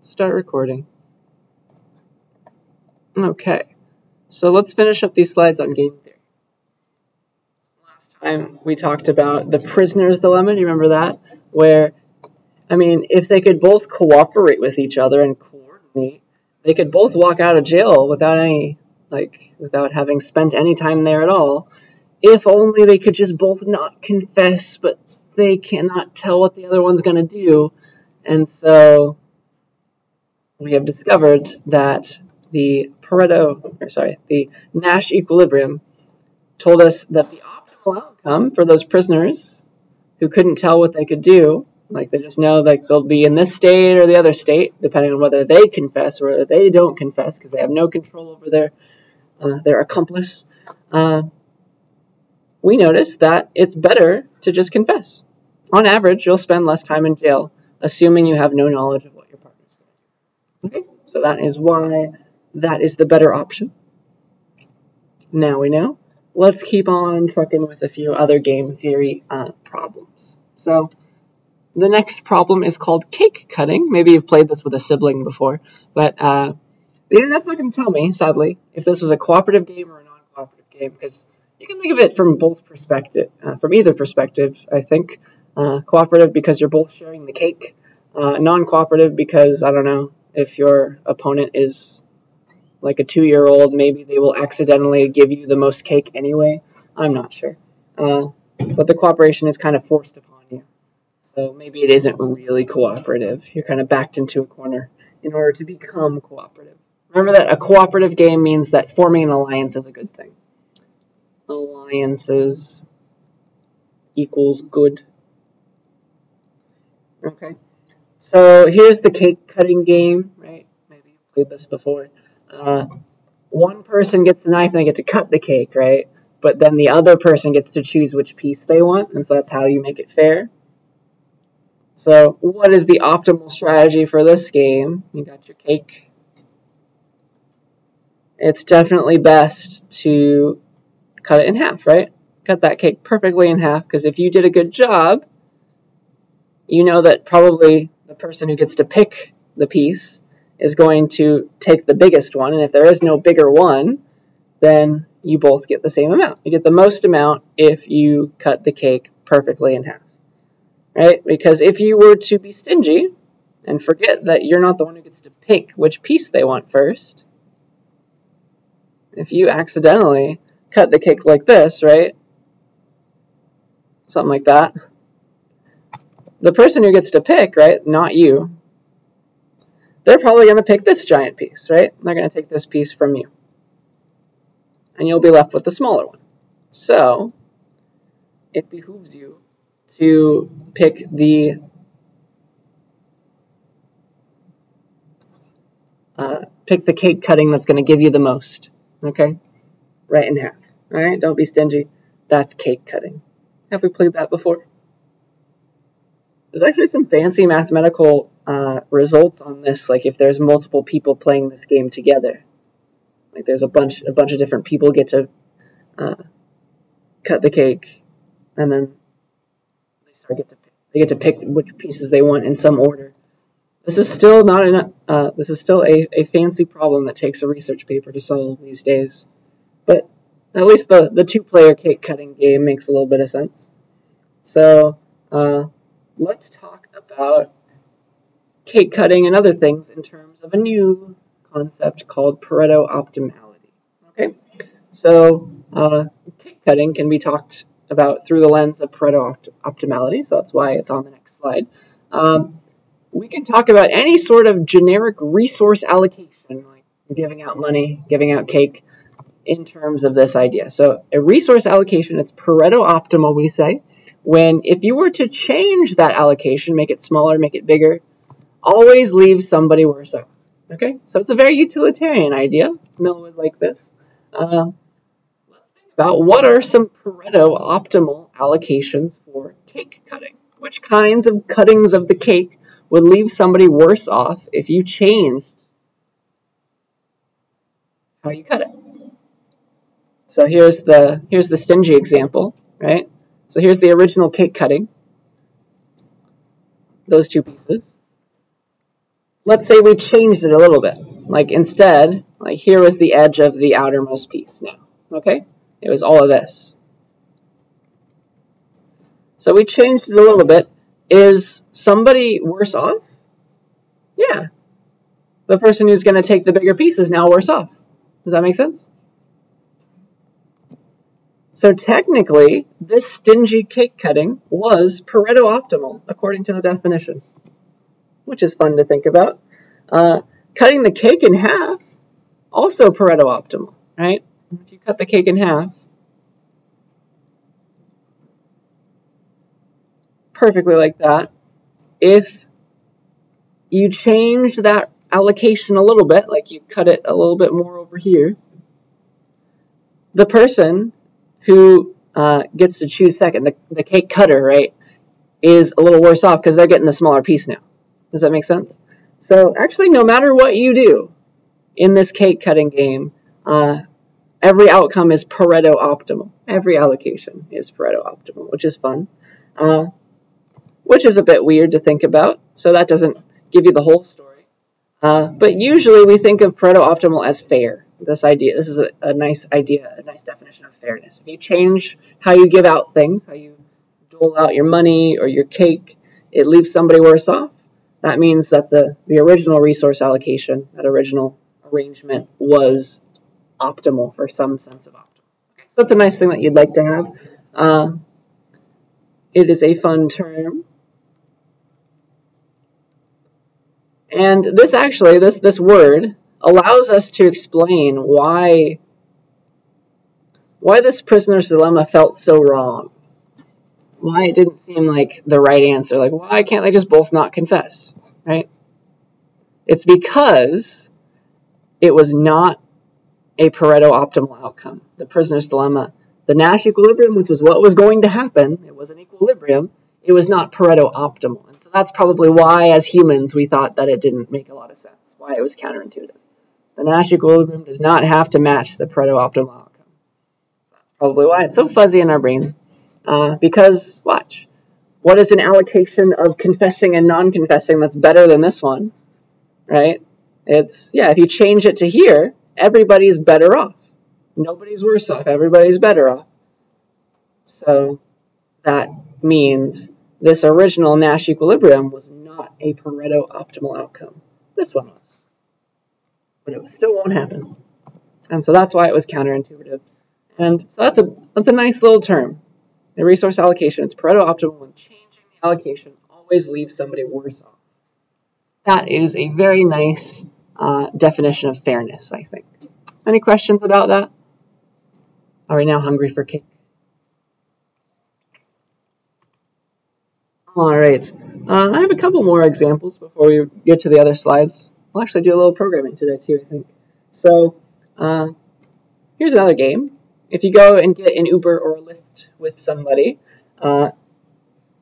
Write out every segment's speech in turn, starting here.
start recording. Okay, so let's finish up these slides on game theory. Last time we talked about the prisoner's dilemma, do you remember that? Where, I mean, if they could both cooperate with each other and coordinate, they could both walk out of jail without any, like, without having spent any time there at all, if only they could just both not confess, but they cannot tell what the other one's going to do. And so we have discovered that the Pareto, or sorry, the Nash equilibrium told us that the optimal outcome for those prisoners who couldn't tell what they could do, like they just know like they'll be in this state or the other state, depending on whether they confess or whether they don't confess, because they have no control over their uh, their accomplice. Uh, we notice that it's better to just confess. On average, you'll spend less time in jail, assuming you have no knowledge of what your partner is going to do. Okay, so that is why that is the better option. Now we know. Let's keep on trucking with a few other game theory uh, problems. So the next problem is called cake cutting. Maybe you've played this with a sibling before, but uh, the internet's not going to tell me, sadly, if this was a cooperative game or a non-cooperative game, because you can think of it from both perspective, uh, from either perspective, I think. Uh, cooperative because you're both sharing the cake. Uh, non-cooperative because, I don't know, if your opponent is like a two-year-old, maybe they will accidentally give you the most cake anyway. I'm not sure. Uh, but the cooperation is kind of forced upon you. So maybe it isn't really cooperative. You're kind of backed into a corner in order to become cooperative. Remember that a cooperative game means that forming an alliance is a good thing alliances equals good. Okay, so here's the cake cutting game, right? Maybe you've played this before. Uh, one person gets the knife and they get to cut the cake, right? But then the other person gets to choose which piece they want, and so that's how you make it fair. So what is the optimal strategy for this game? You got your cake. It's definitely best to cut it in half, right? Cut that cake perfectly in half because if you did a good job, you know that probably the person who gets to pick the piece is going to take the biggest one. And if there is no bigger one, then you both get the same amount. You get the most amount if you cut the cake perfectly in half, right? Because if you were to be stingy and forget that you're not the one who gets to pick which piece they want first, if you accidentally cut the cake like this, right? Something like that. The person who gets to pick, right, not you, they're probably going to pick this giant piece, right? They're going to take this piece from you. And you'll be left with the smaller one. So, it behooves you to pick the uh, pick the cake cutting that's going to give you the most, okay? Right in half. Alright, don't be stingy. That's cake cutting. Have we played that before? There's actually some fancy mathematical uh, results on this, like if there's multiple people playing this game together. Like there's a bunch a bunch of different people get to uh, cut the cake, and then they start get to pick, they get to pick which pieces they want in some order. This is still not an, uh, this is still a, a fancy problem that takes a research paper to solve these days. But at least the, the two-player cake cutting game makes a little bit of sense. So uh, let's talk about cake cutting and other things in terms of a new concept called Pareto optimality. Okay, so uh, cake cutting can be talked about through the lens of Pareto opt optimality, so that's why it's on the next slide. Um, we can talk about any sort of generic resource allocation, like giving out money, giving out cake, in terms of this idea. So a resource allocation, it's Pareto optimal, we say, when if you were to change that allocation, make it smaller, make it bigger, always leave somebody worse off. Okay, so it's a very utilitarian idea. Mill would like this. Uh, about what are some Pareto optimal allocations for cake cutting. Which kinds of cuttings of the cake would leave somebody worse off if you changed how you cut it? So here's the here's the stingy example, right? So here's the original cake cutting. Those two pieces. let's say we changed it a little bit. Like instead, like here was the edge of the outermost piece now. Okay? It was all of this. So we changed it a little bit. Is somebody worse off? Yeah. The person who's going to take the bigger piece is now worse off. Does that make sense? So technically, this stingy cake cutting was Pareto optimal, according to the definition, which is fun to think about. Uh, cutting the cake in half, also Pareto optimal, right? If you cut the cake in half, perfectly like that, if you change that allocation a little bit, like you cut it a little bit more over here, the person who uh, gets to choose second, the, the cake cutter, right, is a little worse off because they're getting the smaller piece now. Does that make sense? So actually, no matter what you do in this cake cutting game, uh, every outcome is Pareto optimal. Every allocation is Pareto optimal, which is fun. Uh, which is a bit weird to think about, so that doesn't give you the whole story. Uh, but usually we think of Pareto optimal as fair. This idea, this is a, a nice idea, a nice definition of fairness. If you change how you give out things, how you dole out your money or your cake, it leaves somebody worse off. That means that the, the original resource allocation, that original arrangement was optimal for some sense of optimal. So that's a nice thing that you'd like to have. Uh, it is a fun term. And this actually, this, this word, allows us to explain why, why this prisoner's dilemma felt so wrong. Why it didn't seem like the right answer. Like, why can't they just both not confess? Right? It's because it was not a Pareto optimal outcome. The prisoner's dilemma, the Nash equilibrium, which was what was going to happen, it was an equilibrium, it was not Pareto optimal. And so that's probably why, as humans, we thought that it didn't make a lot of sense, why it was counterintuitive. The Nash equilibrium does not have to match the Pareto optimal outcome. So that's probably why it's so fuzzy in our brain. Uh, because, watch, what is an allocation of confessing and non-confessing that's better than this one, right? It's, yeah, if you change it to here, everybody's better off. Nobody's worse off. Everybody's better off. So that means this original Nash equilibrium was not a Pareto optimal outcome. This one was but it still won't happen. And so that's why it was counterintuitive. And so that's a that's a nice little term. The resource allocation it's Pareto optimal when changing the allocation always leaves somebody worse off. That is a very nice uh, definition of fairness, I think. Any questions about that? Are we now hungry for cake? All right. Uh, I have a couple more examples before we get to the other slides. We'll actually do a little programming today too, I think. So uh, here's another game. If you go and get an Uber or a Lyft with somebody, uh,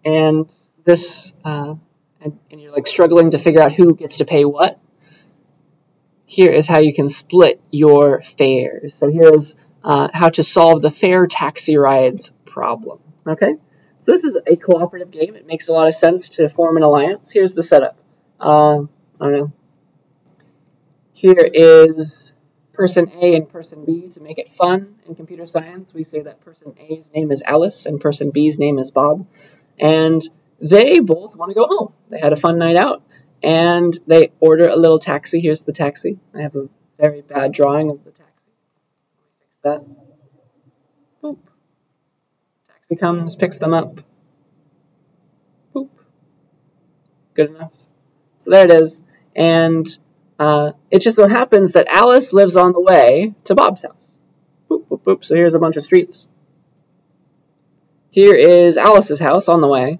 and this, uh, and, and, you're like struggling to figure out who gets to pay what, here is how you can split your fares. So here's uh, how to solve the fare taxi rides problem. Okay, so this is a cooperative game. It makes a lot of sense to form an alliance. Here's the setup. Uh, I don't know, here is person A and person B to make it fun in computer science. We say that person A's name is Alice and person B's name is Bob. And they both want to go home. They had a fun night out and they order a little taxi. Here's the taxi. I have a very bad drawing of the taxi. Fix that. Boop. Taxi comes, picks them up. Boop. Good enough. So there it is. And uh, it just so happens that Alice lives on the way to Bob's house. Boop, boop, boop. So here's a bunch of streets. Here is Alice's house on the way,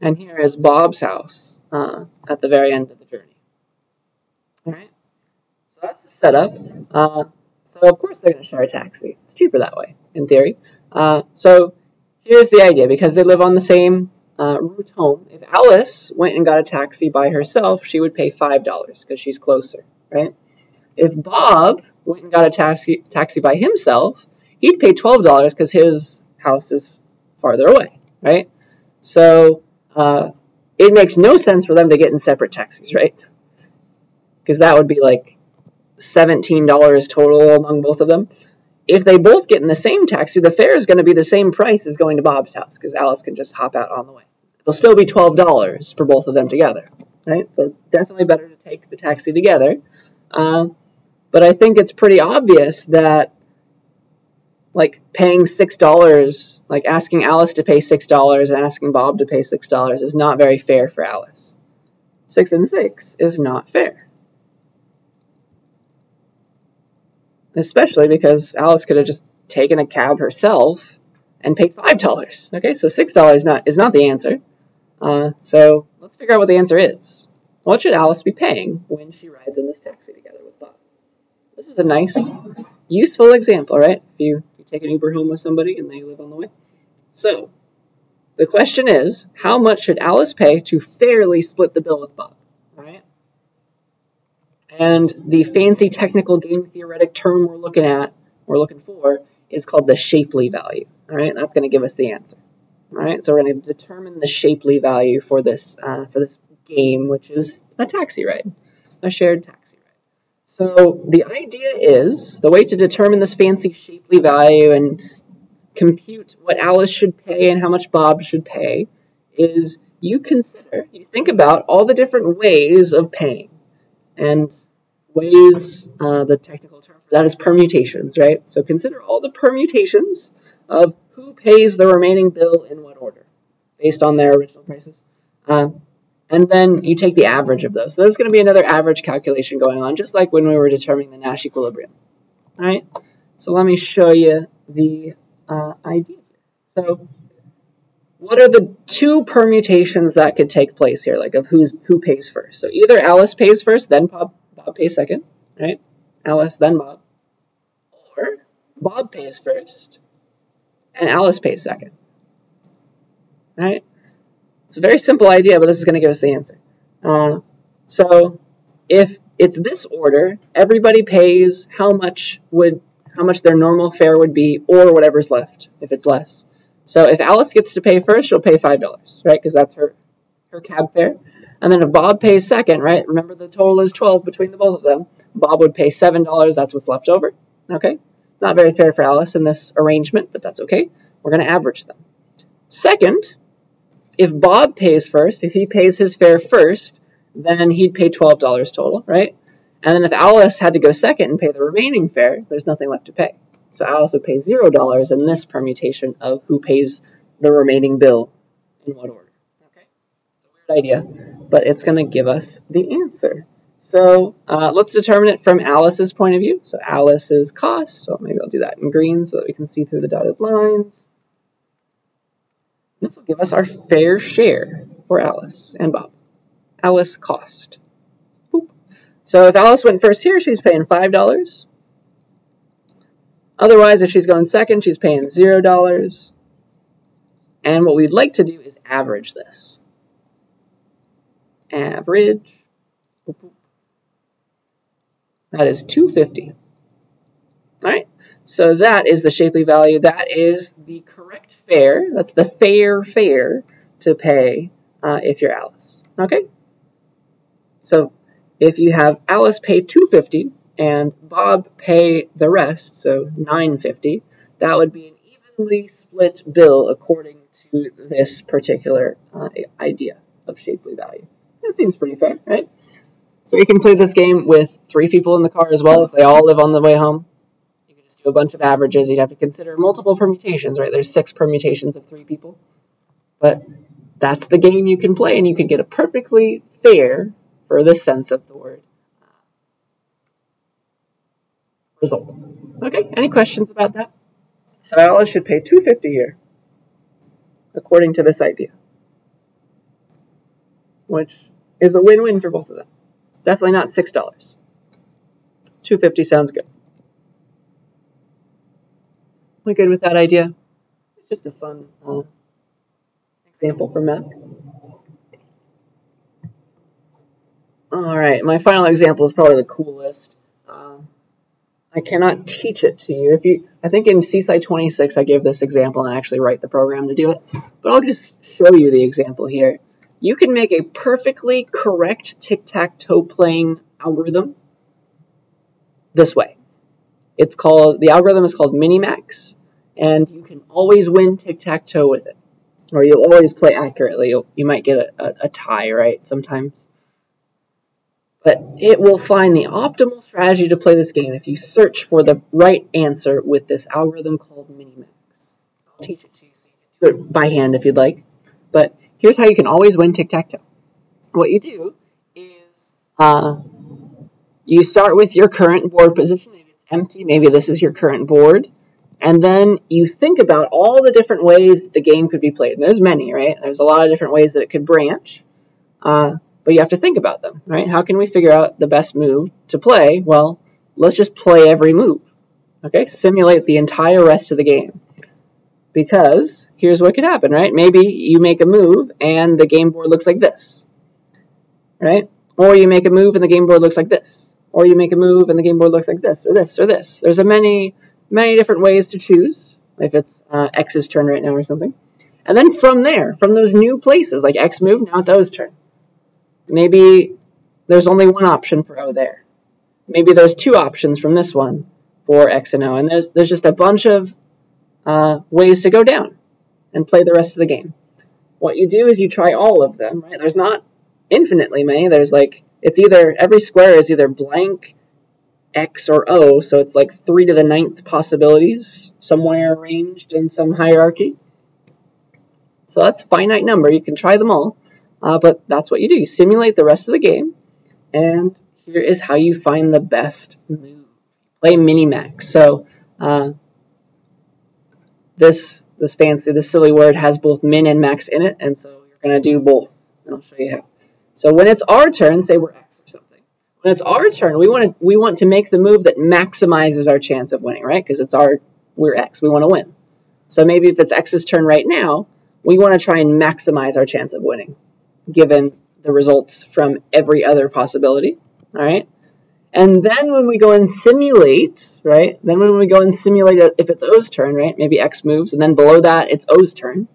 and here is Bob's house uh, at the very end of the journey. All right. So that's the setup. Uh, so of course they're going to share a taxi. It's cheaper that way, in theory. Uh, so here's the idea: because they live on the same uh, route home. If Alice went and got a taxi by herself, she would pay $5 because she's closer, right? If Bob went and got a taxi, taxi by himself, he'd pay $12 because his house is farther away, right? So uh, it makes no sense for them to get in separate taxis, right? because that would be like $17 total among both of them. If they both get in the same taxi, the fare is going to be the same price as going to Bob's house because Alice can just hop out on the way. It'll still be $12 for both of them together, right? So definitely better to take the taxi together. Um, but I think it's pretty obvious that like paying $6, like asking Alice to pay $6 and asking Bob to pay $6 is not very fair for Alice. 6 and 6 is not fair. especially because Alice could have just taken a cab herself and paid five dollars. Okay, so six dollars not is not the answer. Uh, so let's figure out what the answer is. What should Alice be paying when she rides in this taxi together with Bob? This is a nice, useful example, right? If you, you take an Uber home with somebody and they live on the way. So the question is, how much should Alice pay to fairly split the bill with Bob? Right? And the fancy technical game theoretic term we're looking at, we're looking for, is called the Shapley value. All right, that's going to give us the answer. All right, so we're going to determine the Shapley value for this uh, for this game, which is a taxi ride, a shared taxi ride. So the idea is the way to determine this fancy Shapley value and compute what Alice should pay and how much Bob should pay is you consider, you think about all the different ways of paying. And ways, uh, the technical that is permutations, right? So consider all the permutations of who pays the remaining bill in what order, based on their original prices. Uh, and then you take the average of those. So there's going to be another average calculation going on, just like when we were determining the Nash equilibrium. All right, so let me show you the uh, idea So what are the two permutations that could take place here, like of who's who pays first? So either Alice pays first, then Bob, Bob pays second, right? Alice, then Bob. Or Bob pays first, and Alice pays second, right? It's a very simple idea, but this is going to give us the answer. Uh, so if it's this order, everybody pays how much would how much their normal fare would be, or whatever's left, if it's less. So if Alice gets to pay first, she'll pay $5, right? Because that's her, her cab fare. And then if Bob pays second, right? Remember the total is 12 between the both of them. Bob would pay $7. That's what's left over. Okay? Not very fair for Alice in this arrangement, but that's okay. We're going to average them. Second, if Bob pays first, if he pays his fare first, then he'd pay $12 total, right? And then if Alice had to go second and pay the remaining fare, there's nothing left to pay. So Alice would pay $0 in this permutation of who pays the remaining bill in what order. Okay, it's a weird idea, but it's going to give us the answer. So uh, let's determine it from Alice's point of view. So Alice's cost, so maybe I'll do that in green so that we can see through the dotted lines. This will give us our fair share for Alice and Bob. Alice cost. Boop. So if Alice went first here, she's paying $5. Otherwise, if she's going second, she's paying $0. And what we'd like to do is average this. Average. That is 250. All right, so that is the Shapley value. That is the correct fare. That's the fair fare to pay uh, if you're Alice. Okay, so if you have Alice pay 250 and Bob pay the rest, so 950, that would be an evenly split bill according to this particular uh, idea of Shapley value. That seems pretty fair, right? So you can play this game with three people in the car as well if they all live on the way home. You can just do a bunch of averages. You'd have to consider multiple permutations, right? There's six permutations of three people. But that's the game you can play, and you can get a perfectly fair, for the sense of the word, uh, result. Okay, any questions about that? So Alice should pay 250 here, according to this idea, which is a win-win for both of them. Definitely not $6. 250 sounds good. We good with that idea? It's just a fun uh, example for math. All right, my final example is probably the coolest. I cannot teach it to you. If you, I think in CSI 26 I gave this example and I actually write the program to do it, but I'll just show you the example here. You can make a perfectly correct tic-tac-toe playing algorithm this way. It's called, the algorithm is called Minimax, and you can always win tic-tac-toe with it. Or you'll always play accurately. You'll, you might get a, a, a tie, right, sometimes. But it will find the optimal strategy to play this game if you search for the right answer with this algorithm called Minimax. I'll teach it to you so you can do it by hand if you'd like. Here's how you can always win tic-tac-toe. What you do is uh, you start with your current board position Maybe it's empty. Maybe this is your current board. And then you think about all the different ways that the game could be played. And there's many, right? There's a lot of different ways that it could branch. Uh, but you have to think about them, right? How can we figure out the best move to play? Well, let's just play every move. Okay, simulate the entire rest of the game. Because here's what could happen, right? Maybe you make a move and the game board looks like this, right? Or you make a move and the game board looks like this. Or you make a move and the game board looks like this, or this, or this. There's a many, many different ways to choose, if it's uh, X's turn right now or something. And then from there, from those new places, like X move, now it's O's turn. Maybe there's only one option for O there. Maybe there's two options from this one for X and O. And there's, there's just a bunch of uh, ways to go down and play the rest of the game. What you do is you try all of them, right? There's not infinitely many. There's like it's either every square is either blank x or o, so it's like 3 to the ninth possibilities somewhere arranged in some hierarchy. So that's finite number. You can try them all, uh, but that's what you do. You simulate the rest of the game, and here is how you find the best move. Play minimax. So uh, this this fancy, this silly word has both min and max in it, and so you're going to do both, and I'll show you how. So when it's our turn, say we're X or something. When it's our turn, we want to we want to make the move that maximizes our chance of winning, right? Because it's our we're X, we want to win. So maybe if it's X's turn right now, we want to try and maximize our chance of winning, given the results from every other possibility, all right? And then when we go and simulate, right, then when we go and simulate if it's O's turn, right, maybe X moves, and then below that it's O's turn.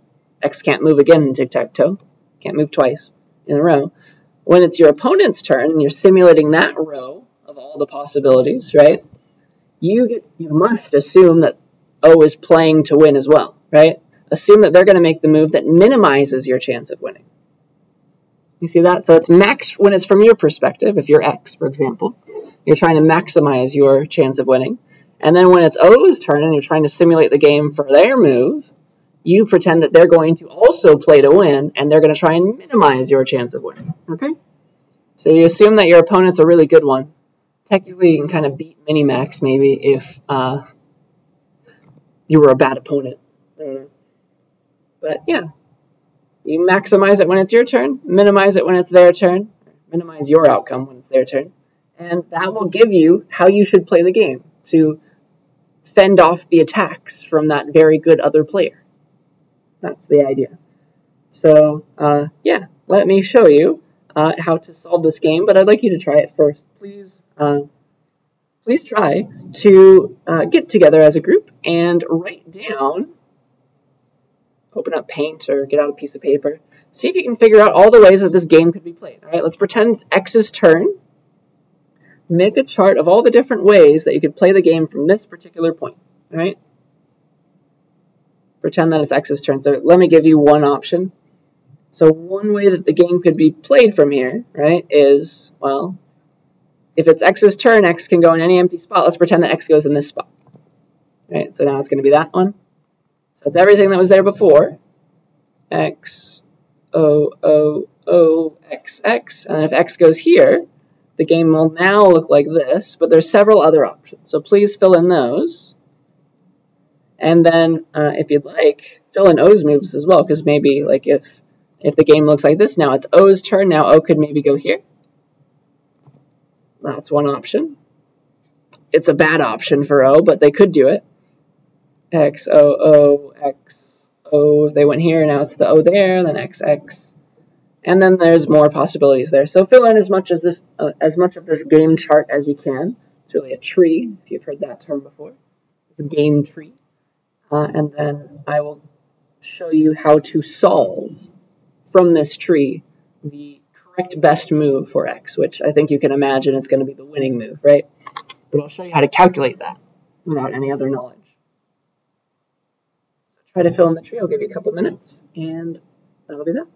X can't move again in tic-tac-toe, can't move twice in a row. When it's your opponent's turn you're simulating that row of all the possibilities, right? You get you must assume that O is playing to win as well, right? Assume that they're going to make the move that minimizes your chance of winning. You see that? So it's max when it's from your perspective, if you're X, for example, you're trying to maximize your chance of winning. And then when it's O's turn and you're trying to simulate the game for their move, you pretend that they're going to also play to win, and they're going to try and minimize your chance of winning. Okay? So you assume that your opponent's a really good one. Technically, you can kind of beat Minimax maybe if uh, you were a bad opponent. But yeah, you maximize it when it's your turn, minimize it when it's their turn, minimize your outcome when it's their turn, and that will give you how you should play the game to fend off the attacks from that very good other player. That's the idea. So, uh, yeah, let me show you uh, how to solve this game, but I'd like you to try it first. Please, uh, please try to uh, get together as a group and write down, open up Paint or get out a piece of paper, see if you can figure out all the ways that this game could be played. All right, let's pretend it's X's turn. Make a chart of all the different ways that you could play the game from this particular point. right? pretend that it's X's turn. So let me give you one option. So one way that the game could be played from here, right, is, well, if it's X's turn, X can go in any empty spot. Let's pretend that X goes in this spot. Right, so now it's going to be that one. So it's everything that was there before. X, O, O, O, X, X. And if X goes here, the game will now look like this, but there's several other options. So please fill in those. And then, uh, if you'd like, fill in O's moves as well, because maybe, like, if if the game looks like this now, it's O's turn. Now O could maybe go here. That's one option. It's a bad option for O, but they could do it. X, O, O, X, O. They went here, and now it's the O there, then X, X. And then there's more possibilities there. So fill in as much as this, uh, as much of this game chart as you can. It's really a tree, if you've heard that term before. It's a game tree uh, and then I will show you how to solve from this tree the correct best move for x, which I think you can imagine it's going to be the winning move, right? But I'll show you how to calculate that without any other knowledge. So try to fill in the tree. I'll give you a couple minutes, and that'll be that.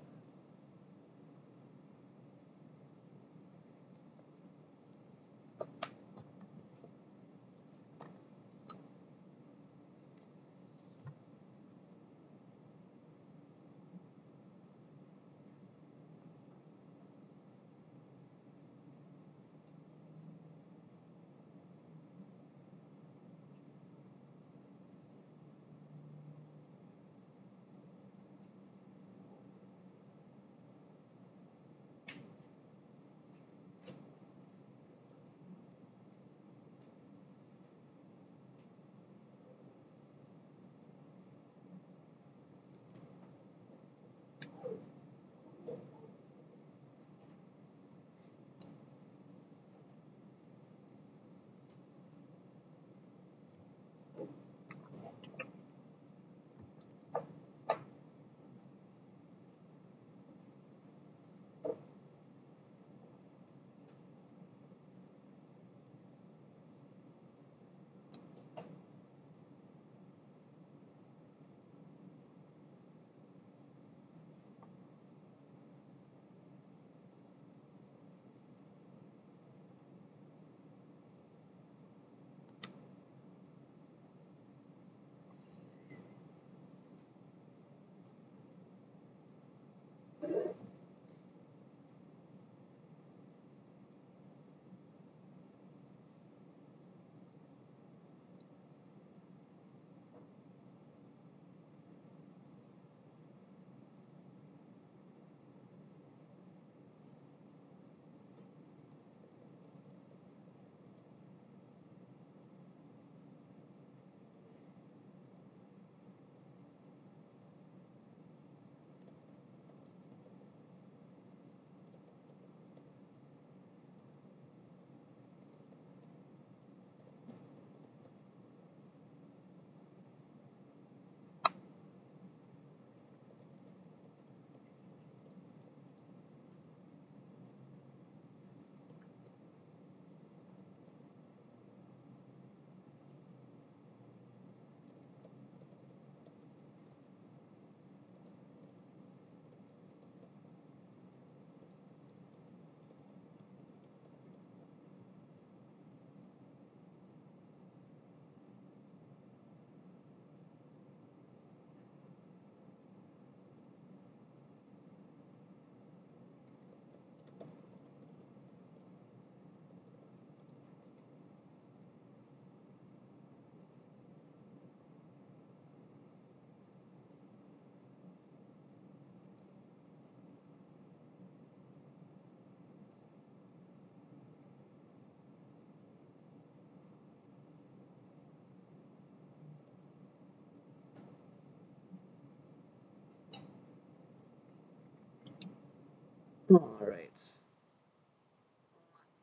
All right.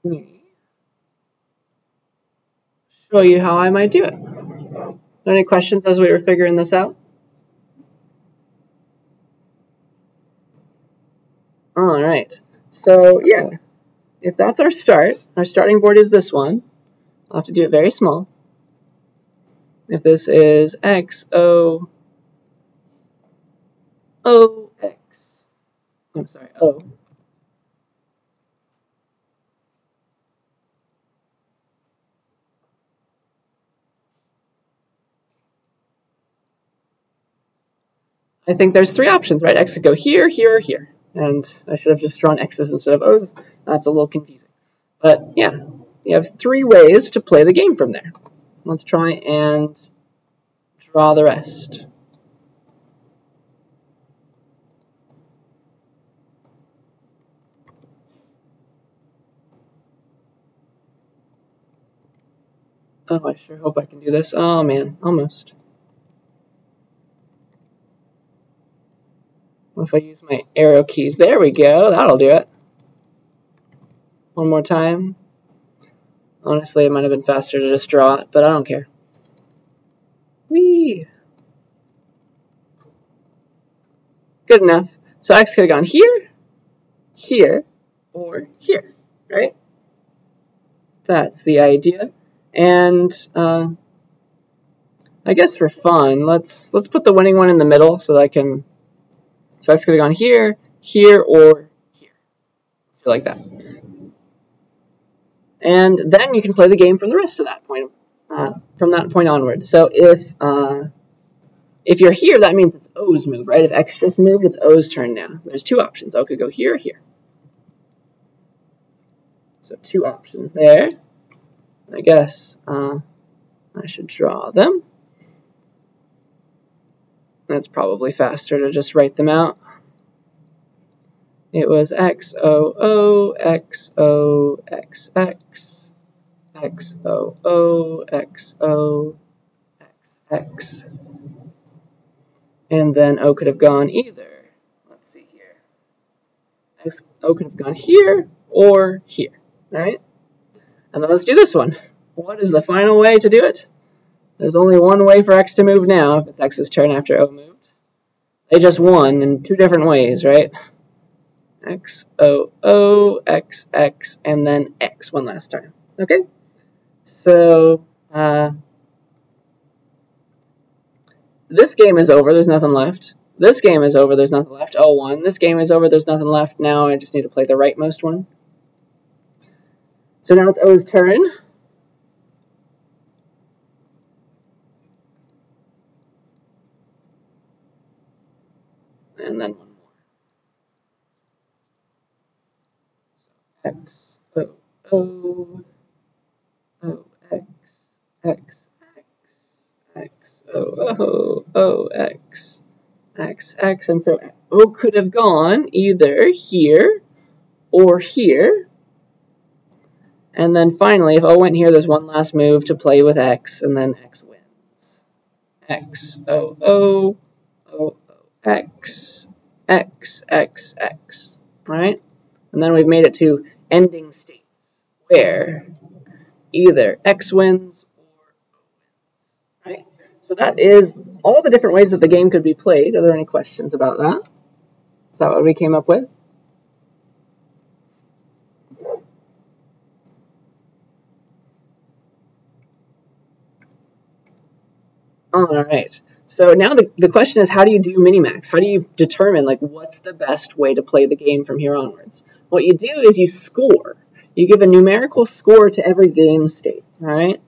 Let me show you how I might do it. Any questions as we were figuring this out? All right. So yeah, if that's our start, our starting board is this one. I'll have to do it very small. If this is x, o, o, x, I'm sorry, o, I think there's three options, right? X could go here, here, or here. And I should have just drawn X's instead of O's. That's a little confusing. But yeah, you have three ways to play the game from there. Let's try and draw the rest. Oh, I sure hope I can do this. Oh man, almost. If I use my arrow keys, there we go, that'll do it. One more time. Honestly, it might have been faster to just draw it, but I don't care. Whee! Good enough. So X could have gone here, here, or here, right? That's the idea. And uh, I guess for fun, let's let's put the winning one in the middle so that I can. So that's going to go on here, here, or here. Like that. And then you can play the game from the rest of that point, uh, from that point onward. So if uh, if you're here, that means it's O's move, right? If X just moved, it's O's turn now. There's two options. O could go here or here. So two options there. I guess uh, I should draw them. That's probably faster to just write them out. It was X O O X O X X X O O X O X X. And then O could have gone either. Let's see here. X, o could have gone here or here, right? And then let's do this one. What is the final way to do it? There's only one way for X to move now, if it's X's turn after O moved. They just won in two different ways, right? X, O, O, X, X, and then X one last time. Okay? So, uh, this game is over, there's nothing left. This game is over, there's nothing left. Oh, one. This game is over, there's nothing left. Now I just need to play the rightmost one. So now it's O's turn. And then one more. So X, O, O, O, X, X, X, X, O, O, O, X, X, X. And so O could have gone either here or here. And then finally, if O went here, there's one last move to play with X, and then X wins. X, O, O, O, O, X, X, X, X, right? And then we've made it to ending states, where either X wins or O wins, right? So that is all the different ways that the game could be played. Are there any questions about that? Is that what we came up with? All right. So now the, the question is, how do you do minimax? How do you determine like what's the best way to play the game from here onwards? What you do is you score. You give a numerical score to every game state, all right?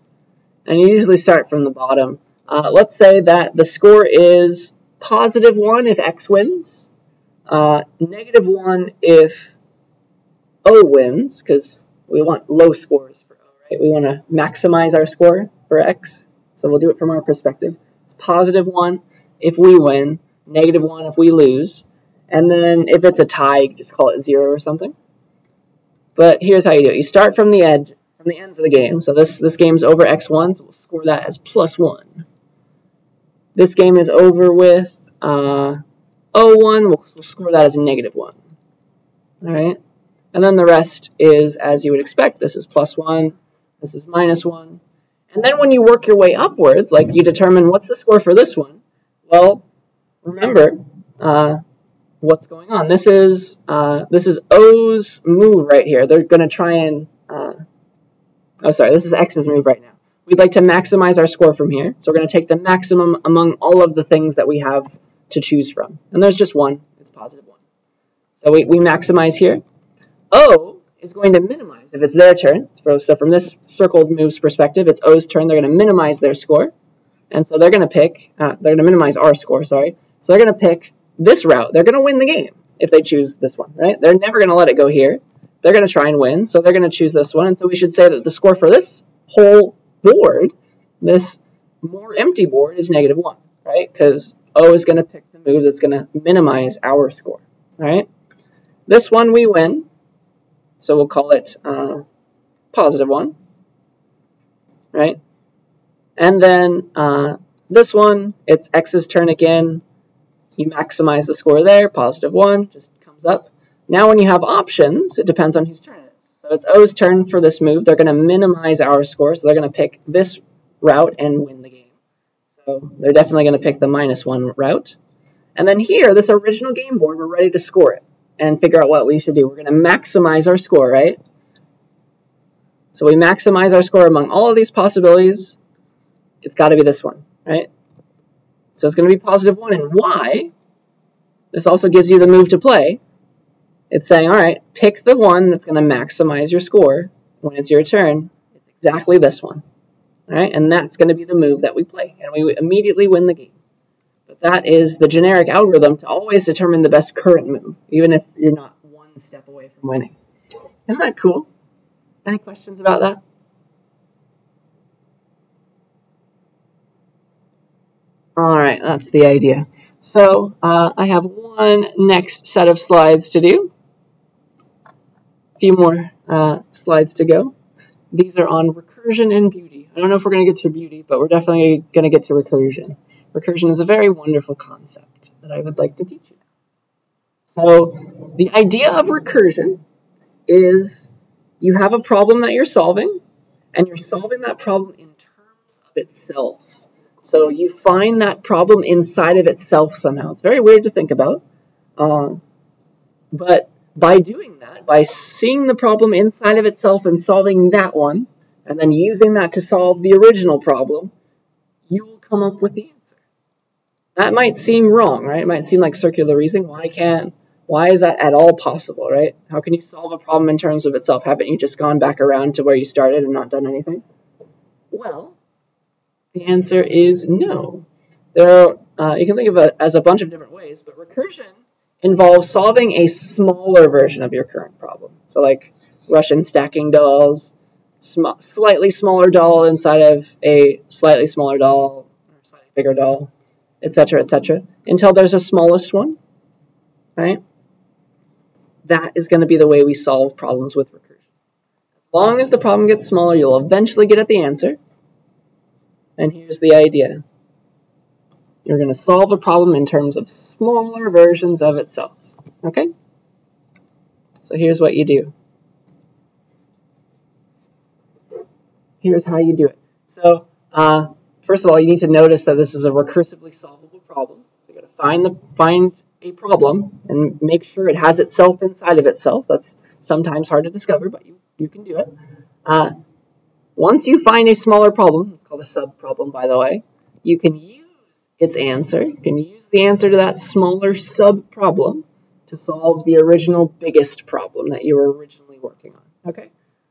And you usually start from the bottom. Uh, let's say that the score is positive 1 if x wins, uh, negative 1 if O wins, because we want low scores for O, right? We want to maximize our score for x. So we'll do it from our perspective. Positive 1 if we win, negative 1 if we lose. And then if it's a tie, just call it 0 or something. But here's how you do it. You start from the edge, from the ends of the game. So this, this game's over x1, so we'll score that as plus 1. This game is over with uh, 0 1, we'll, we'll score that as negative 1. Alright? And then the rest is as you would expect. This is plus 1, this is minus 1, and then when you work your way upwards, like you determine what's the score for this one, well, remember uh, what's going on. This is uh, this is O's move right here. They're going to try and uh, oh sorry, this is X's move right now. We'd like to maximize our score from here, so we're going to take the maximum among all of the things that we have to choose from. And there's just one. It's positive one. So we, we maximize here. O is going to minimize if it's their turn. So from this circled moves perspective, it's O's turn. They're going to minimize their score. And so they're going to pick, uh, they're going to minimize our score, sorry. So they're going to pick this route. They're going to win the game if they choose this one, right? They're never going to let it go here. They're going to try and win, so they're going to choose this one. And so we should say that the score for this whole board, this more empty board, is negative 1, right? Because O is going to pick the move that's going to minimize our score, right? This one we win, so we'll call it uh, positive 1, right? And then uh, this one, it's x's turn again. You maximize the score there, positive 1, just comes up. Now when you have options, it depends on whose turn it is. So it's O's turn for this move. They're going to minimize our score, so they're going to pick this route and win the game. So they're definitely going to pick the minus 1 route. And then here, this original game board, we're ready to score it. And figure out what we should do. We're going to maximize our score, right? So we maximize our score among all of these possibilities. It's got to be this one, right? So it's going to be positive 1. And why? This also gives you the move to play. It's saying, all right, pick the one that's going to maximize your score when it's your turn. It's exactly this one. All right, and that's going to be the move that we play. And we immediately win the game. That is the generic algorithm to always determine the best current move, even if you're not one step away from winning. Isn't that cool? Any questions about that? All right, that's the idea. So uh, I have one next set of slides to do. A few more uh, slides to go. These are on recursion and beauty. I don't know if we're going to get to beauty, but we're definitely going to get to recursion. Recursion is a very wonderful concept that I would like to teach you. So the idea of recursion is you have a problem that you're solving, and you're solving that problem in terms of itself. So you find that problem inside of itself somehow. It's very weird to think about. Uh, but by doing that, by seeing the problem inside of itself and solving that one, and then using that to solve the original problem, you will come up with the. That might seem wrong, right? It might seem like circular reasoning. Why can't why is that at all possible, right? How can you solve a problem in terms of itself? Haven't you just gone back around to where you started and not done anything? Well, the answer is no. There are, uh, you can think of it as a bunch of different ways, but recursion involves solving a smaller version of your current problem. So like Russian stacking dolls, sm slightly smaller doll inside of a slightly smaller doll, or slightly bigger doll, etc., etc., until there's a smallest one, right? that is going to be the way we solve problems with recursion. As long as the problem gets smaller, you'll eventually get at the answer. And here's the idea. You're going to solve a problem in terms of smaller versions of itself. Okay? So here's what you do. Here's how you do it. So, uh, first of all, you need to notice that this is a recursively solvable problem. You're going to find the find a problem and make sure it has itself inside of itself. That's sometimes hard to discover, but you, you can do it. Uh, once you find a smaller problem, it's called a subproblem, by the way, you can use its answer, you can use the answer to that smaller subproblem to solve the original biggest problem that you were originally working on. Okay?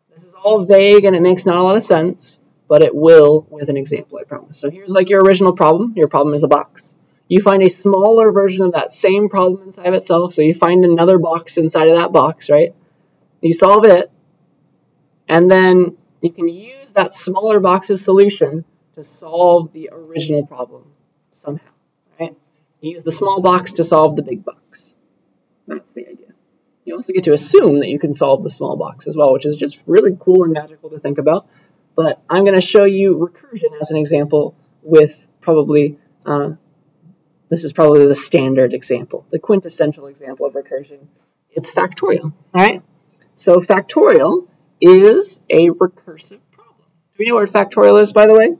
This is all vague and it makes not a lot of sense, but it will with an example, I promise. So here's like your original problem. Your problem is a box you find a smaller version of that same problem inside of itself. So you find another box inside of that box, right? You solve it, and then you can use that smaller box's solution to solve the original problem somehow, right? You use the small box to solve the big box. That's the idea. You also get to assume that you can solve the small box as well, which is just really cool and magical to think about. But I'm going to show you recursion as an example with probably uh, this is probably the standard example, the quintessential example of recursion. It's factorial, all right? So factorial is a recursive problem. Do we know what factorial is, by the way?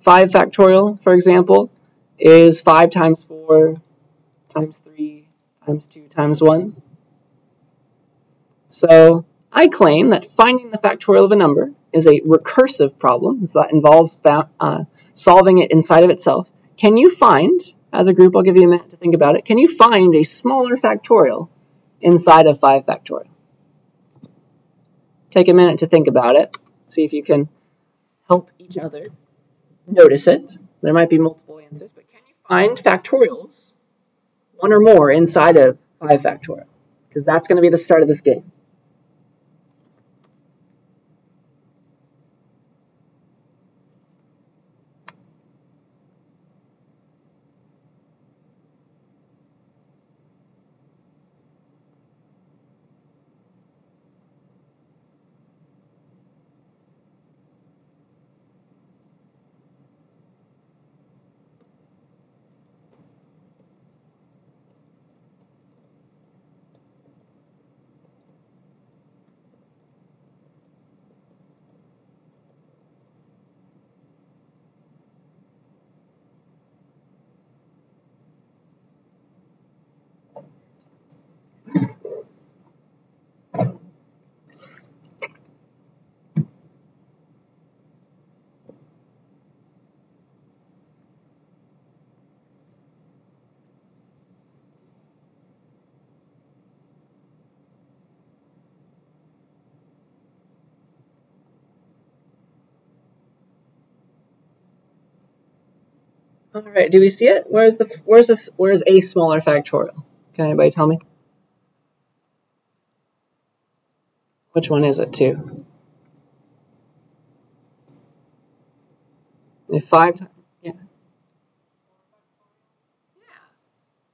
5 factorial, for example, is 5 times 4 times 3 times 2 times 1. So I claim that finding the factorial of a number is a recursive problem, so that involves uh, solving it inside of itself. Can you find, as a group, I'll give you a minute to think about it, can you find a smaller factorial inside of 5 factorial? Take a minute to think about it. See if you can help each other notice it. There might be multiple answers, but can you find factorials, one or more, inside of 5 factorial? Because that's going to be the start of this game. All right, do we see it? Where's the where's this where's a smaller factorial? Can anybody tell me? Which one is it, too? Five times, yeah.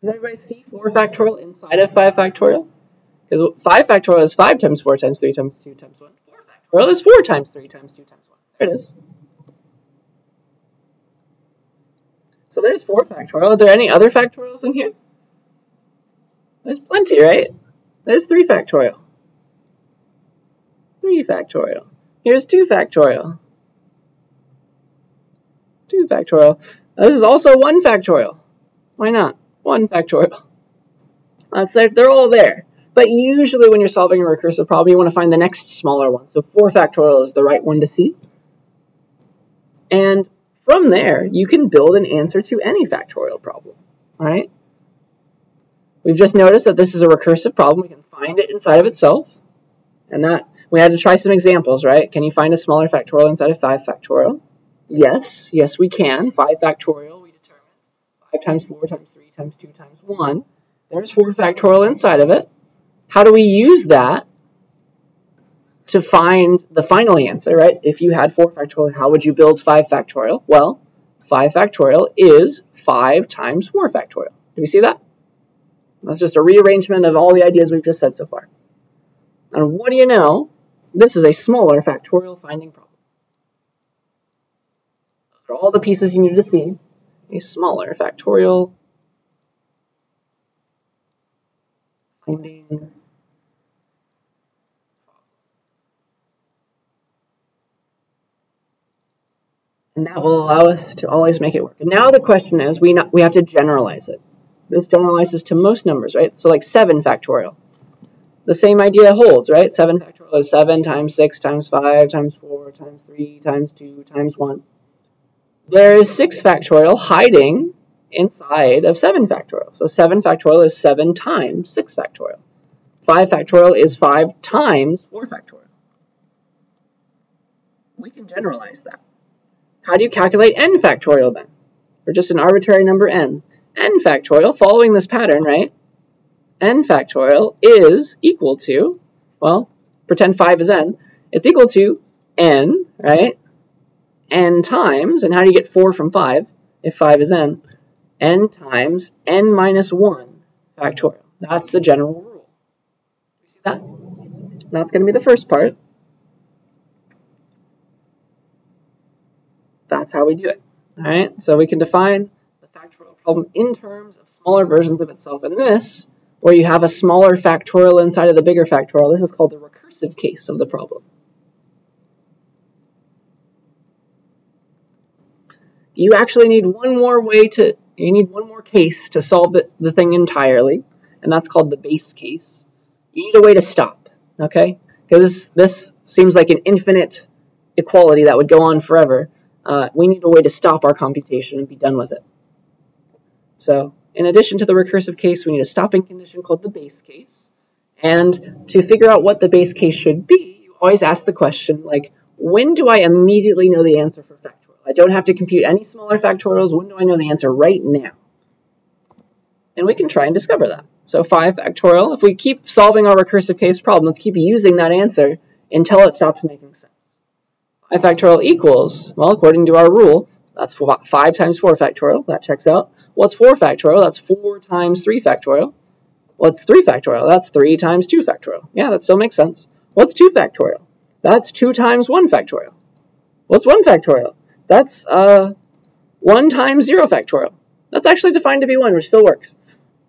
Does everybody see 4 factorial inside of 5 factorial? Because 5 factorial is 5 times 4 times 3 times 2 times 1. 4 factorial is 4 times 3 times 2 times 1. There it is. So there's 4 factorial. Are there any other factorials in here? There's plenty, right? There's 3 factorial. 3 factorial. Here's 2 factorial. 2 factorial. This is also 1 factorial. Why not? 1 factorial. That's there. They're all there. But usually when you're solving a recursive problem, you want to find the next smaller one. So 4 factorial is the right one to see. And from there, you can build an answer to any factorial problem. All right? We've just noticed that this is a recursive problem. We can find it inside of itself. And that we had to try some examples, right? Can you find a smaller factorial inside of 5 factorial? Yes, yes we can. 5 factorial, we determined. 5 times 4 times 3 times 2 times 1. There's 4 factorial inside of it. How do we use that to find the final answer, right? If you had 4 factorial, how would you build 5 factorial? Well, 5 factorial is 5 times 4 factorial. Do we see that? That's just a rearrangement of all the ideas we've just said so far. And what do you know? This is a smaller factorial finding problem. Those are all the pieces you need to see. A smaller factorial finding and that will allow us to always make it work. And now the question is, we, not, we have to generalize it. This generalizes to most numbers, right? So like 7 factorial. The same idea holds, right? 7 factorial is 7 times 6 times 5 times 4 times 3 times 2 times 1. There is 6 factorial hiding inside of 7 factorial. So 7 factorial is 7 times 6 factorial. 5 factorial is 5 times 4 factorial. We can generalize that. How do you calculate n factorial then? Or just an arbitrary number n? n factorial, following this pattern, right? n factorial is equal to, well, pretend 5 is n, it's equal to n, right? n times, and how do you get 4 from 5 if 5 is n? n times n minus 1 factorial. That's the general rule. You see that? That's going to be the first part. That's how we do it. All right, so we can define the factorial problem in terms of smaller versions of itself. And this, where you have a smaller factorial inside of the bigger factorial, this is called the recursive case of the problem. You actually need one more way to, you need one more case to solve the, the thing entirely, and that's called the base case. You need a way to stop, okay? Because this, this seems like an infinite equality that would go on forever uh, we need a way to stop our computation and be done with it. So in addition to the recursive case, we need a stopping condition called the base case. And to figure out what the base case should be, you always ask the question, like, when do I immediately know the answer for factorial? I don't have to compute any smaller factorials. When do I know the answer right now? And we can try and discover that. So 5 factorial, if we keep solving our recursive case problem, let's keep using that answer until it stops making sense. 5 factorial equals, well, according to our rule, that's 5 times 4 factorial. That checks out. What's 4 factorial? That's 4 times 3 factorial. What's 3 factorial? That's 3 times 2 factorial. Yeah, that still makes sense. What's 2 factorial? That's 2 times 1 factorial. What's 1 factorial? That's uh, 1 times 0 factorial. That's actually defined to be 1, which still works,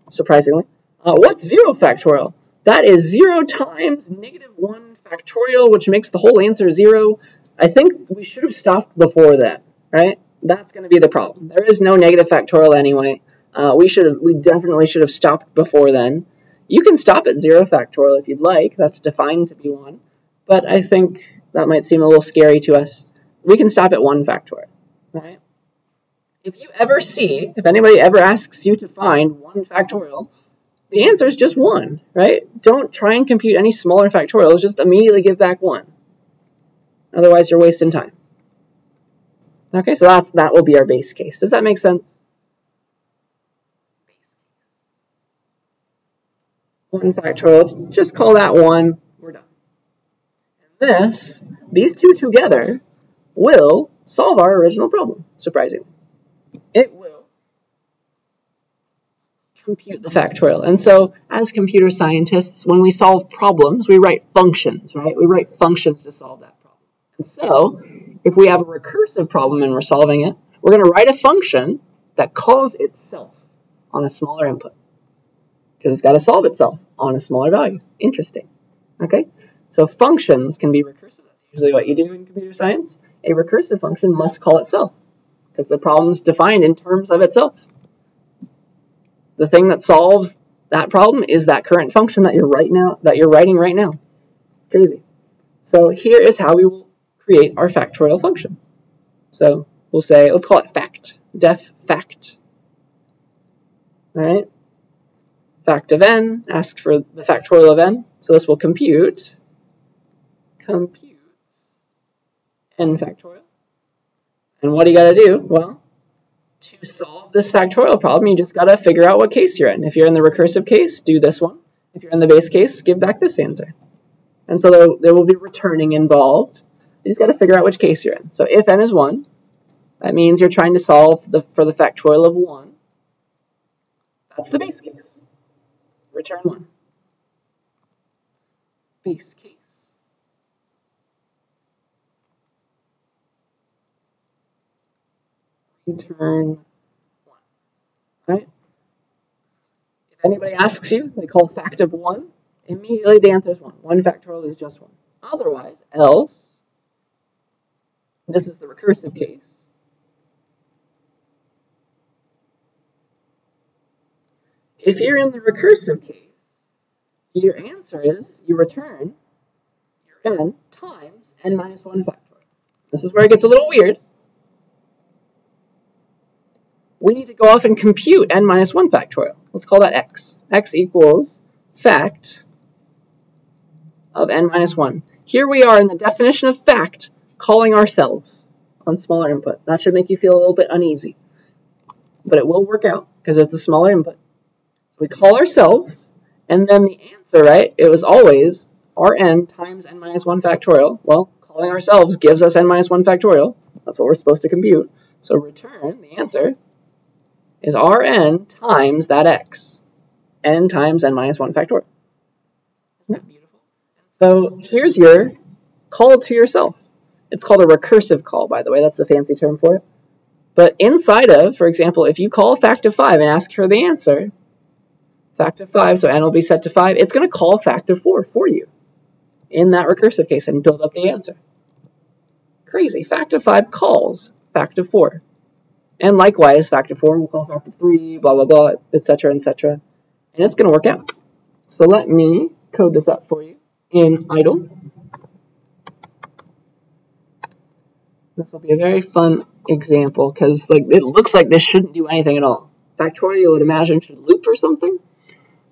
surprisingly. Uh, what's 0 factorial? That is 0 times negative 1 factorial, which makes the whole answer 0. I think we should have stopped before that, right? That's going to be the problem. There is no negative factorial anyway. Uh, we should have, we definitely should have stopped before then. You can stop at zero factorial if you'd like. That's defined to be one. But I think that might seem a little scary to us. We can stop at one factorial, right? If you ever see, if anybody ever asks you to find one factorial, the answer is just one, right? Don't try and compute any smaller factorials, just immediately give back one. Otherwise, you're wasting time. Okay, so that's, that will be our base case. Does that make sense? One factorial, just call that one, we're done. And this, these two together, will solve our original problem, surprisingly. It will compute the factorial. And so, as computer scientists, when we solve problems, we write functions, right? We write functions to solve that and so, if we have a recursive problem and we're solving it, we're going to write a function that calls itself on a smaller input. Because it's got to solve itself on a smaller value. Interesting. Okay? So functions can be recursive. That's usually what you do in computer science. A recursive function must call itself because the problem is defined in terms of itself. The thing that solves that problem is that current function that you're right now that you're writing right now. Crazy. So here is how we will create our factorial function. So we'll say, let's call it fact, def fact. All right. Fact of n, ask for the factorial of n. So this will compute, compute n factorial. And what do you got to do? Well, to solve this factorial problem, you just got to figure out what case you're in. If you're in the recursive case, do this one. If you're in the base case, give back this answer. And so there, there will be returning involved. You just got to figure out which case you're in. So if n is 1, that means you're trying to solve the, for the factorial of 1. That's the base case. Return 1. Base case. Return 1. Right? If anybody asks you, they call fact of 1, immediately the answer is 1. 1 factorial is just 1. Otherwise, else, this is the recursive case, If you're in the recursive case, your answer is you return your n times n minus 1 factorial. This is where it gets a little weird. We need to go off and compute n minus 1 factorial. Let's call that x. x equals fact of n minus 1. Here we are in the definition of fact calling ourselves on smaller input. That should make you feel a little bit uneasy. But it will work out because it's a smaller input. So we call ourselves, and then the answer, right, it was always Rn times n minus 1 factorial. Well, calling ourselves gives us n minus 1 factorial. That's what we're supposed to compute. So return, the answer, is Rn times that x. n times n minus 1 factorial. Isn't that beautiful? So here's your call to yourself. It's called a recursive call, by the way. That's the fancy term for it. But inside of, for example, if you call a fact of 5 and ask for the answer, fact of 5, so n will be set to 5, it's going to call fact of 4 for you in that recursive case and build up the answer. Crazy. Fact of 5 calls fact of 4. And likewise, fact of 4 will call fact of 3, blah, blah, blah, etc., etc. And it's going to work out. So let me code this up for you in IDLE. This will be a very fun example because like it looks like this shouldn't do anything at all. Factorial would imagine should loop or something.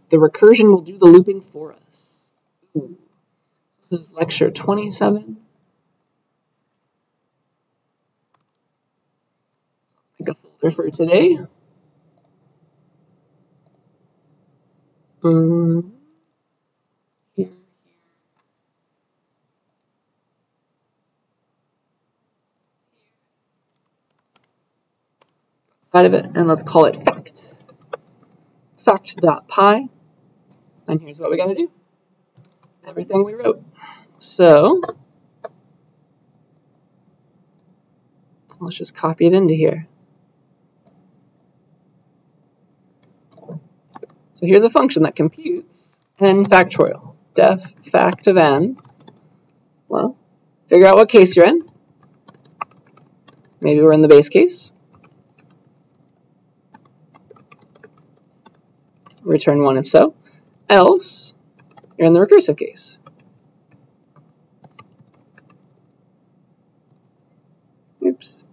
The recursion will do the looping for us. This is lecture 27. Let's make a folder for today. Um, Side of it, and let's call it fact. Fact.py. And here's what we got to do. Everything we wrote. So, let's just copy it into here. So here's a function that computes n factorial. Def fact of n. Well, figure out what case you're in. Maybe we're in the base case. Return 1 if so else you're in the recursive case. Oops.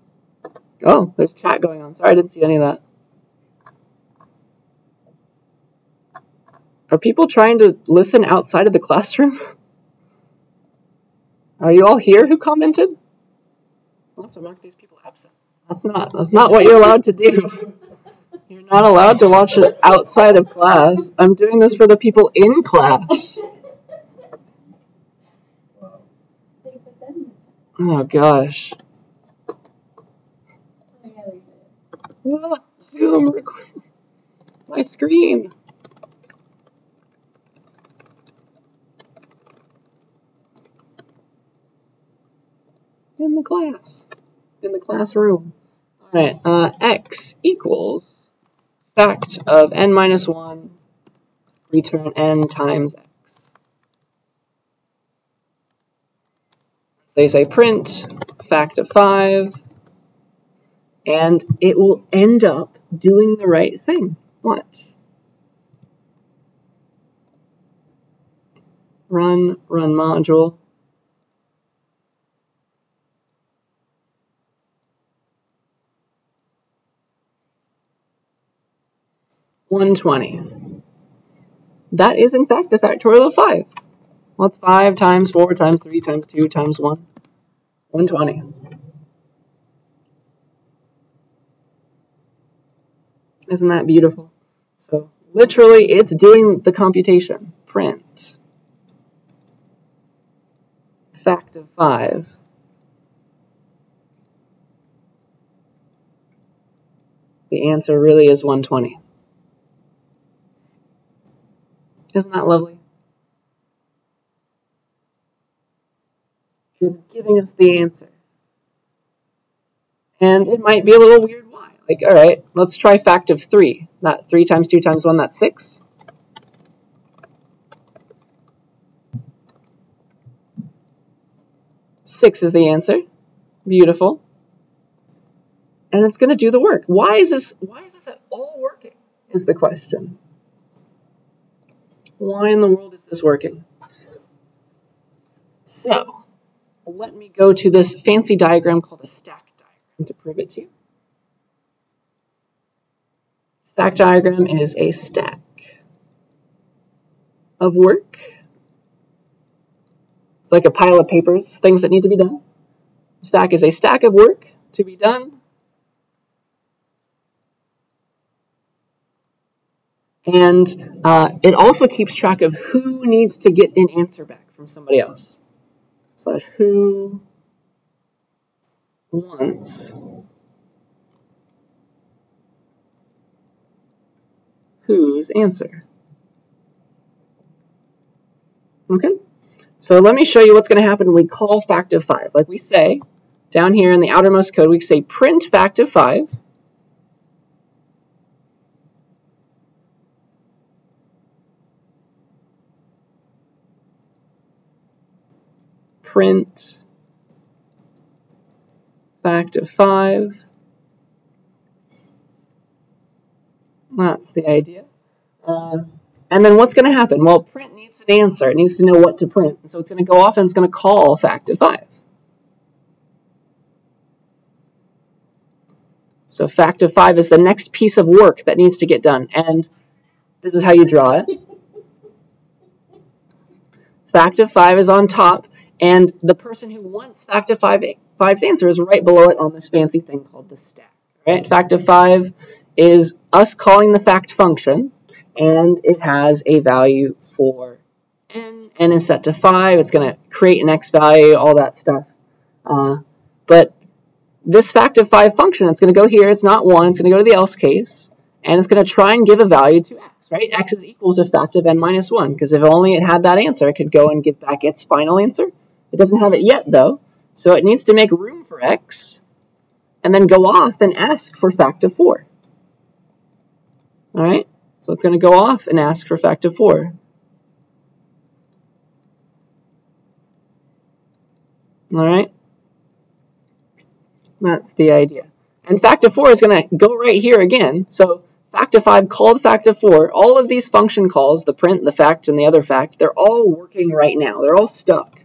Oh, there's chat going on. Sorry, I didn't see any of that. Are people trying to listen outside of the classroom? Are you all here who commented? I'll have to mark these people absent. That's not that's not what you're allowed to do. You're not allowed to watch it outside of class. I'm doing this for the people in class. Oh gosh. Zoom record my screen. In the class. In the classroom. Alright, uh, x equals fact of n minus 1 return n times x. So they say print fact of 5 and it will end up doing the right thing. Watch. Run, run module. One twenty. That is in fact the factorial of five. What's five times four times three times two times one? One twenty. Isn't that beautiful? So literally it's doing the computation. Print. Fact of 5. The answer really is 120. Isn't that lovely? It's giving us the answer. And it might be a little weird why. like, all right, let's try fact of 3. That 3 times 2 times 1, that's 6. Six is the answer. Beautiful. And it's going to do the work. Why is this why is this at all working? Is the question. Why in the world is this working? So, let me go to this fancy diagram called a stack diagram to prove it to you. Stack diagram is a stack of work. It's like a pile of papers, things that need to be done. Stack is a stack of work to be done. And uh, it also keeps track of who needs to get an answer back from somebody else. Slash who wants whose answer. Okay, so let me show you what's going to happen when we call fact of 5. Like we say, down here in the outermost code, we say print fact of 5. Print fact of 5. That's the idea. Uh, and then what's going to happen? Well, print needs an answer. It needs to know what to print. So it's going to go off and it's going to call fact of 5. So fact of 5 is the next piece of work that needs to get done. And this is how you draw it. Fact of 5 is on top, and the person who wants fact of 5, 5's answer is right below it on this fancy thing called the stack. Right? Fact of 5 is us calling the fact function, and it has a value for n. n is set to 5. It's going to create an x value, all that stuff. Uh, but this fact of 5 function, it's going to go here. It's not 1. It's going to go to the else case, and it's going to try and give a value to x, right? x is equal to fact of n minus 1, because if only it had that answer, it could go and give back its final answer. It doesn't have it yet, though, so it needs to make room for x, and then go off and ask for fact of 4. All right, so it's going to go off and ask for fact of 4. All right, that's the idea. And fact of 4 is going to go right here again. So fact of 5 called fact of 4. All of these function calls, the print, the fact, and the other fact, they're all working right now. They're all stuck.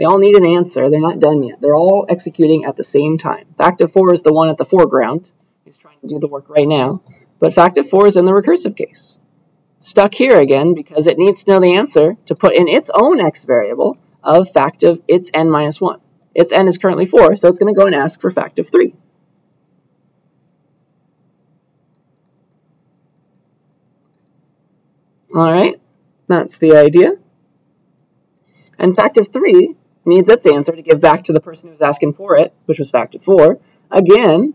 They all need an answer. They're not done yet. They're all executing at the same time. Fact of 4 is the one at the foreground. He's trying to do the work right now. But fact of 4 is in the recursive case. Stuck here again because it needs to know the answer to put in its own x variable of fact of its n minus 1. Its n is currently 4, so it's going to go and ask for fact of 3. All right, that's the idea. And fact of 3 needs its answer to give back to the person who's asking for it, which was fact of 4. Again,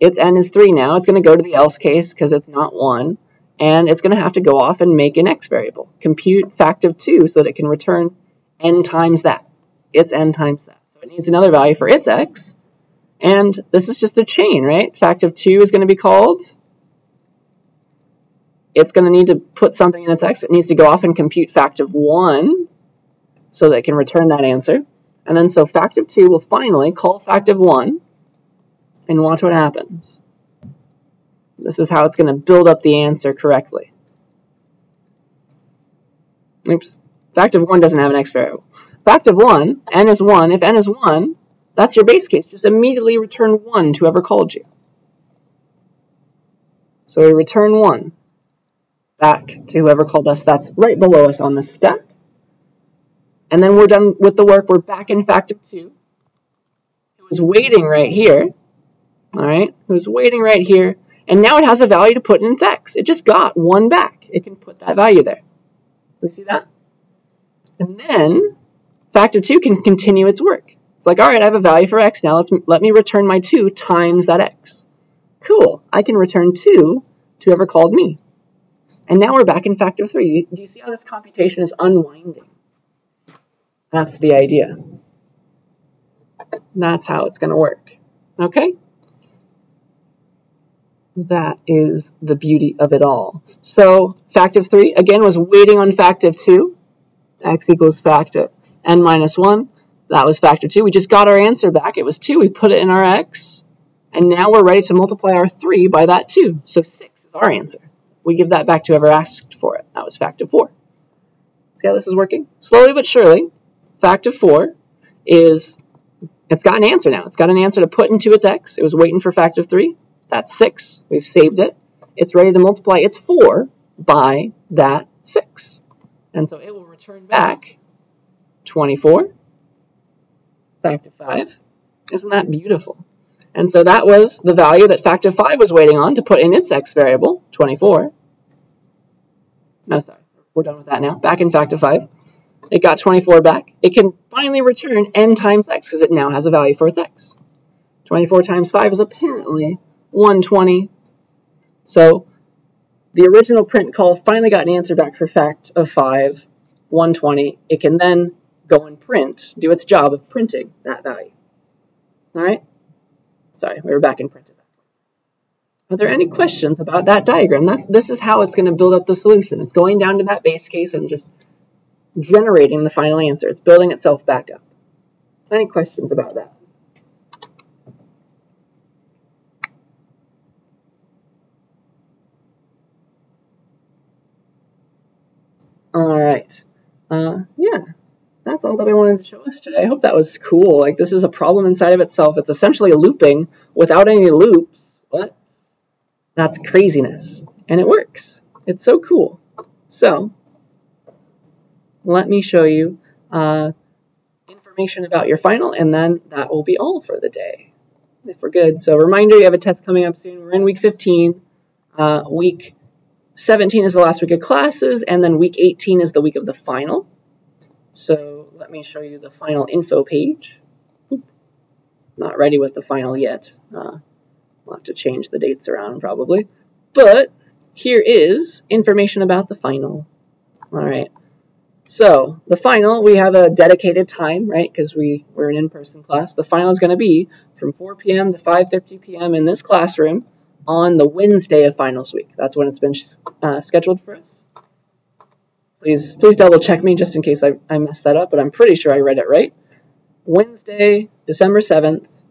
its n is 3 now. It's going to go to the else case because it's not 1. And it's going to have to go off and make an x variable. Compute fact of 2 so that it can return n times that. It's n times that. So it needs another value for its x. And this is just a chain, right? Fact of 2 is going to be called. It's going to need to put something in its x. It needs to go off and compute fact of 1 so that it can return that answer. And then so fact of 2 will finally call fact of 1 and watch what happens. This is how it's going to build up the answer correctly. Oops. Fact of 1 doesn't have an x variable. Fact of 1, n is 1. If n is 1, that's your base case. Just immediately return 1 to whoever called you. So we return 1 back to whoever called us. That's right below us on the stack. And then we're done with the work. We're back in factor 2. It was waiting right here all right? It was waiting right here, and now it has a value to put in its x. It just got one back. It can put that value there. We see that? And then factor 2 can continue its work. It's like, all right, I have a value for x now. Let's let me return my 2 times that x. Cool. I can return 2 to whoever called me. And now we're back in factor 3. Do you see how this computation is unwinding? That's the idea. That's how it's going to work. Okay? that is the beauty of it all. So fact of 3, again, was waiting on fact of 2. x equals factor n minus 1. That was factor 2. We just got our answer back. It was 2. We put it in our x. And now we're ready to multiply our 3 by that 2. So 6 is our answer. We give that back to whoever asked for it. That was fact of 4. See how this is working? Slowly but surely, fact of 4 is, it's got an answer now. It's got an answer to put into its x. It was waiting for fact of 3. That's 6. We've saved it. It's ready to multiply its 4 by that 6. And so it will return back 24 factor 5. Isn't that beautiful? And so that was the value that factor 5 was waiting on to put in its x variable, 24. No, sorry. We're done with that now. Back in factor 5. It got 24 back. It can finally return n times x because it now has a value for its x. 24 times 5 is apparently 120. So the original print call finally got an answer back for fact of 5, 120. It can then go and print, do its job of printing that value. All right? Sorry, we were back in print. Are there any questions about that diagram? That's, this is how it's going to build up the solution. It's going down to that base case and just generating the final answer. It's building itself back up. Any questions about that? All right. Uh, yeah, that's all that I wanted to show us today. I hope that was cool. Like, this is a problem inside of itself. It's essentially looping without any loops. What? That's craziness. And it works. It's so cool. So, let me show you uh, information about your final, and then that will be all for the day, if we're good. So, reminder, you have a test coming up soon. We're in week 15. Uh, week 17 is the last week of classes, and then week 18 is the week of the final. So let me show you the final info page. Not ready with the final yet. Uh, we'll have to change the dates around probably. But here is information about the final. All right. So the final, we have a dedicated time, right, because we, we're an in-person class. The final is going to be from 4 p.m. to 5.30 p.m. in this classroom on the Wednesday of finals week. That's when it's been uh, scheduled for us. Please, please double check me just in case I, I messed that up, but I'm pretty sure I read it right. Wednesday, December 7th,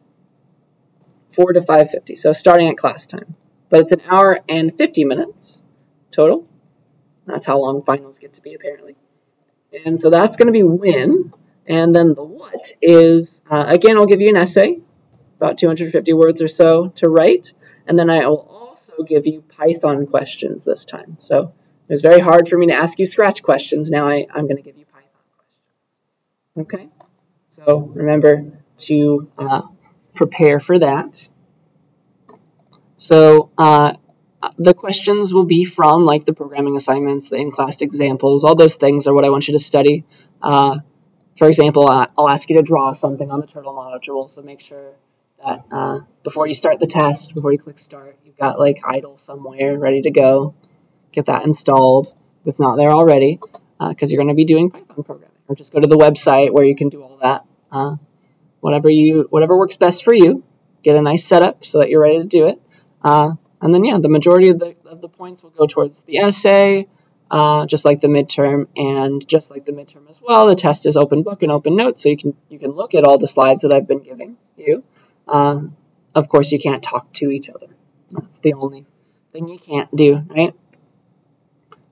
4 to 5.50, so starting at class time. But it's an hour and 50 minutes total. That's how long finals get to be, apparently. And so that's going to be when. And then the what is, uh, again, I'll give you an essay, about 250 words or so to write. And then I will also give you Python questions this time. So it was very hard for me to ask you Scratch questions. Now I, am going to give you Python questions. Okay? So remember to uh, prepare for that. So uh, the questions will be from like the programming assignments, the in-class examples, all those things are what I want you to study. Uh, for example, uh, I'll ask you to draw something on the turtle module, so make sure that uh, before you start the test, before you click start, you've got like IDLE somewhere ready to go. Get that installed if it's not there already, because uh, you're going to be doing Python programming. Or just go to the website where you can do all that. Uh, whatever you, whatever works best for you. Get a nice setup so that you're ready to do it. And then yeah, the majority of the of the points will go towards the essay, uh, just like the midterm, and just like the midterm as well. The test is open book and open notes, so you can you can look at all the slides that I've been giving you. Um, of course, you can't talk to each other. That's the only thing you can't do, right?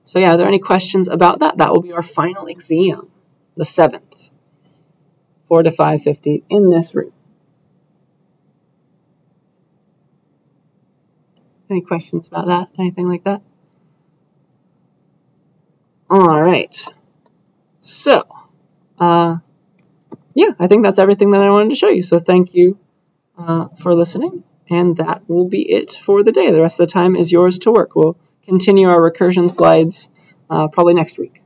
So yeah, are there any questions about that? That will be our final exam, the 7th, 4 to 5.50 in this room. Any questions about that? Anything like that? All right. So, uh, yeah, I think that's everything that I wanted to show you. So thank you uh, for listening, and that will be it for the day. The rest of the time is yours to work. We'll continue our recursion slides uh, probably next week.